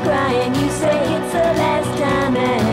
crying, you say it's the last time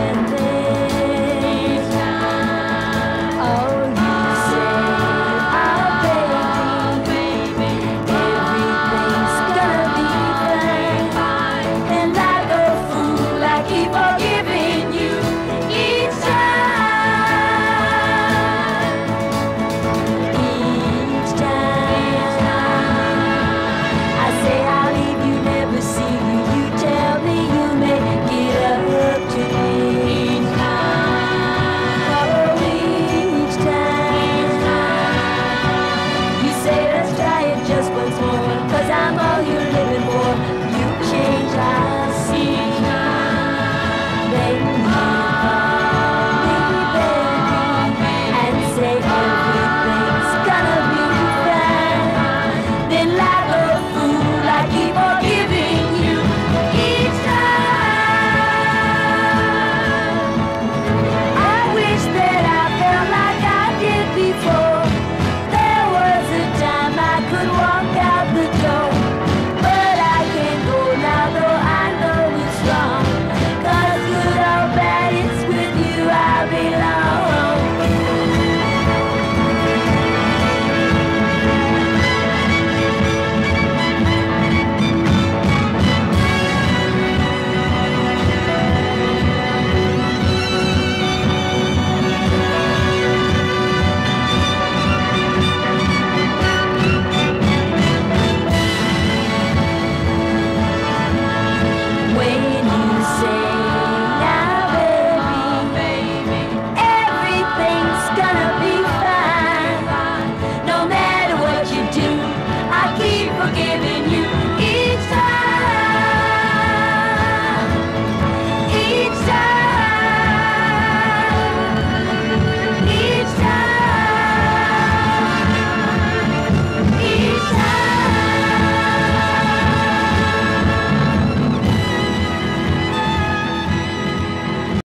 gonna